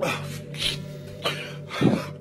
Oh,